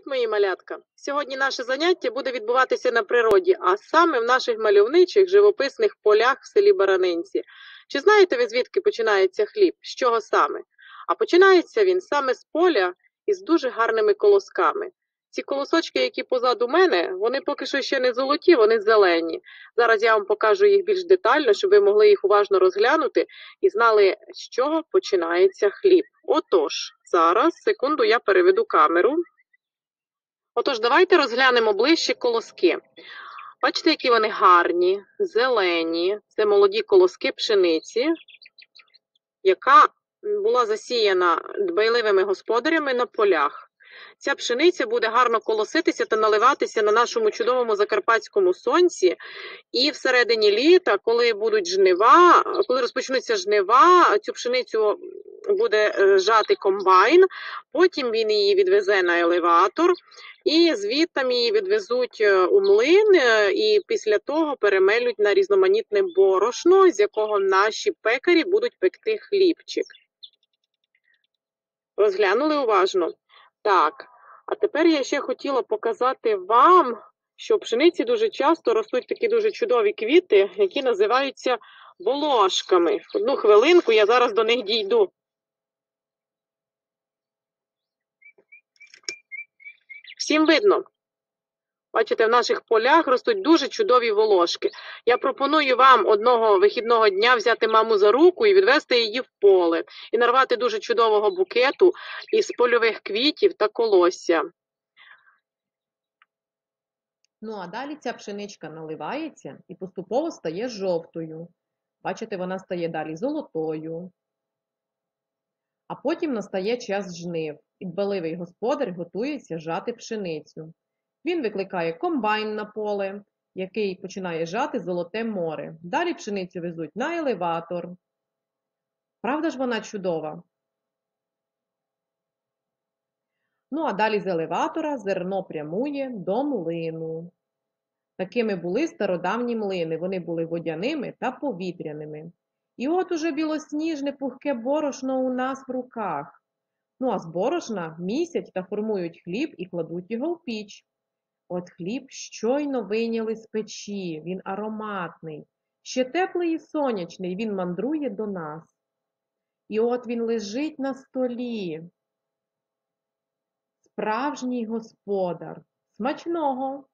Привіт, мої малятка! Сьогодні наше заняття буде відбуватися на природі, а саме в наших мальовничих живописних полях в селі Баранинці. Чи знаєте ви, звідки починається хліб? З чого саме? А починається він саме з поля із дуже гарними колосками. Ці колосочки, які позаду мене, вони поки що ще не золоті, вони зелені. Зараз я вам покажу їх більш детально, щоб ви могли їх уважно розглянути і знали, з чого починається хліб. Отож, зараз, секунду, я переведу камеру. Отож, давайте розглянемо ближче колоски. Бачите, які вони гарні, зелені. Це молоді колоски пшениці, яка була засіяна дбайливими господарями на полях. Ця пшениця буде гарно колоситися та наливатися на нашому чудовому закарпатському сонці. І всередині літа, коли будуть жнива, коли розпочнуться жнива, цю пшеницю буде е, жати комбайн, потім він її відвезе на елеватор, і звідти її відвезуть е, у млин, е, і після того перемелють на різноманітне борошно, з якого наші пекарі будуть пекти хлібчик. Розглянули уважно? Так. А тепер я ще хотіла показати вам, що в пшениці дуже часто ростуть такі дуже чудові квіти, які називаються волошками. Одну хвилинку, я зараз до них дійду. Всім видно. Бачите, в наших полях ростуть дуже чудові волошки. Я пропоную вам одного вихідного дня взяти маму за руку і відвести її в поле, і нарвати дуже чудового букету із польових квітів та колосся. Ну, а далі ця пшеничка наливається і поступово стає жовтою. Бачите, вона стає далі золотою. А потім настає час жнив, і дбаливий господар готується жати пшеницю. Він викликає комбайн на поле, який починає жати золоте море. Далі пшеницю везуть на елеватор. Правда ж вона чудова? Ну, а далі з елеватора зерно прямує до млину. Такими були стародавні млини, вони були водяними та повітряними. І от уже білосніжне пухке борошно у нас в руках. Ну, а з борошна місять та формують хліб і кладуть його в піч. От хліб щойно вийняли з печі, він ароматний, ще теплий і сонячний, він мандрує до нас. І от він лежить на столі. Справжній господар. Смачного!